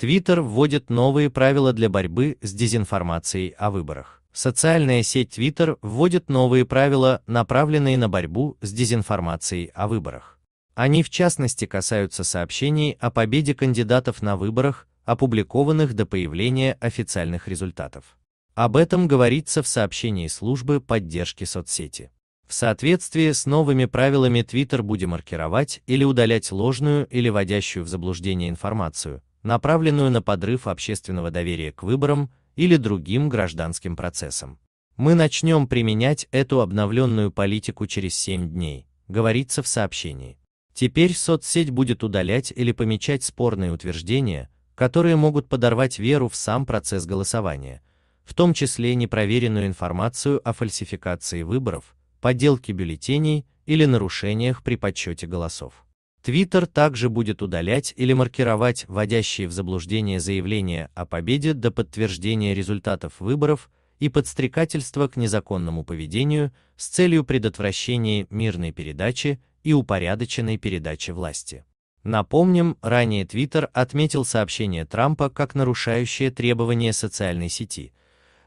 Твиттер вводит новые правила для борьбы с дезинформацией о выборах. Социальная сеть Twitter вводит новые правила, направленные на борьбу с дезинформацией о выборах. Они в частности касаются сообщений о победе кандидатов на выборах, опубликованных до появления официальных результатов. Об этом говорится в сообщении службы поддержки соцсети. В соответствии с новыми правилами Twitter будет маркировать или удалять ложную или вводящую в заблуждение информацию, направленную на подрыв общественного доверия к выборам или другим гражданским процессам. Мы начнем применять эту обновленную политику через 7 дней, говорится в сообщении. Теперь соцсеть будет удалять или помечать спорные утверждения, которые могут подорвать веру в сам процесс голосования, в том числе непроверенную информацию о фальсификации выборов, подделке бюллетеней или нарушениях при подсчете голосов. Твиттер также будет удалять или маркировать вводящие в заблуждение заявления о победе до подтверждения результатов выборов и подстрекательства к незаконному поведению с целью предотвращения мирной передачи и упорядоченной передачи власти. Напомним, ранее Твиттер отметил сообщение Трампа как нарушающее требования социальной сети.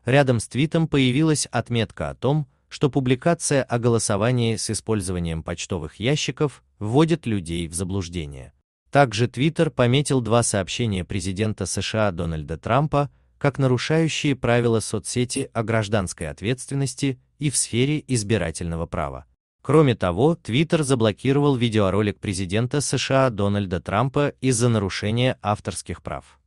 Рядом с твитом появилась отметка о том, что публикация о голосовании с использованием почтовых ящиков вводит людей в заблуждение. Также Twitter пометил два сообщения президента США Дональда Трампа как нарушающие правила соцсети о гражданской ответственности и в сфере избирательного права. Кроме того, Twitter заблокировал видеоролик президента США Дональда Трампа из-за нарушения авторских прав.